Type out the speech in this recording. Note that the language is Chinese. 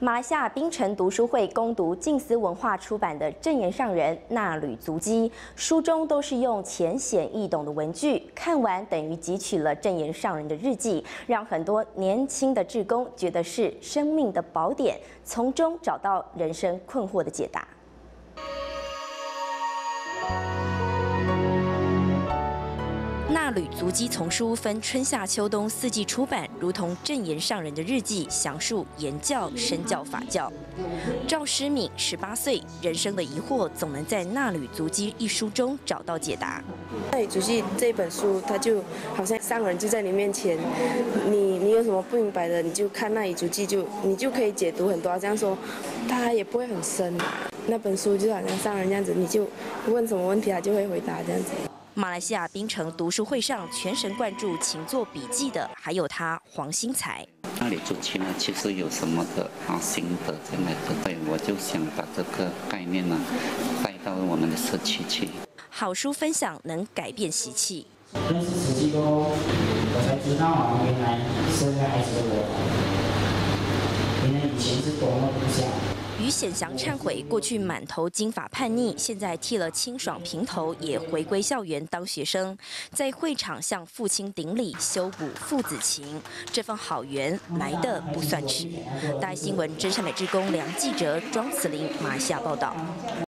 马来西亚槟城读书会攻读静思文化出版的《正言上人那履足迹》，书中都是用浅显易懂的文句，看完等于汲取了正言上人的日记，让很多年轻的志工觉得是生命的宝典，从中找到人生困惑的解答。纳履足迹丛书分春夏秋冬四季出版，如同正言上人的日记，详述言教、身教、法教。赵诗敏十八岁，人生的疑惑总能在《纳履足迹》一书中找到解答。纳履足迹这本书，它就好像上人就在你面前，你你有什么不明白的，你就看纳履足迹，就你就可以解读很多。这样说，它也不会很深。那本书就好像上人这样子，你就问什么问题，他就会回答这样子。马来西亚槟城读书会上全神贯注、勤做笔记的，还有他黄新才。那里主题呢？其实有什么的啊心得在那个？对，我就想把这个概念呢带到我们的社区去。好书分享能改变习气。认识慈济过后，我才知道啊，原来生孩子的我，原来以前是多么不孝。于显祥忏悔过去满头金发叛逆，现在剃了清爽平头，也回归校园当学生，在会场向父亲顶礼，修补父子情，这份好缘来的不算迟。大新闻真善美之工梁记者庄慈玲马夏报道。